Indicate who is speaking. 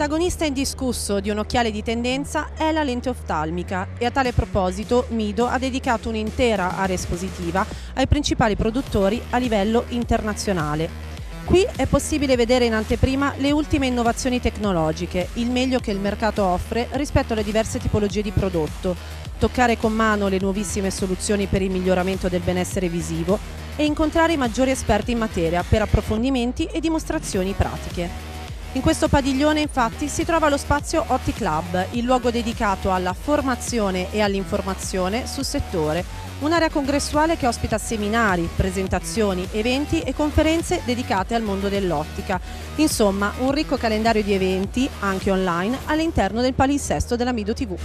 Speaker 1: protagonista indiscusso di un occhiale di tendenza è la lente oftalmica e a tale proposito Mido ha dedicato un'intera area espositiva ai principali produttori a livello internazionale. Qui è possibile vedere in anteprima le ultime innovazioni tecnologiche, il meglio che il mercato offre rispetto alle diverse tipologie di prodotto, toccare con mano le nuovissime soluzioni per il miglioramento del benessere visivo e incontrare i maggiori esperti in materia per approfondimenti e dimostrazioni pratiche. In questo padiglione infatti si trova lo spazio Otti Club, il luogo dedicato alla formazione e all'informazione sul settore, un'area congressuale che ospita seminari, presentazioni, eventi e conferenze dedicate al mondo dell'ottica. Insomma, un ricco calendario di eventi, anche online, all'interno del palinsesto della Mido TV.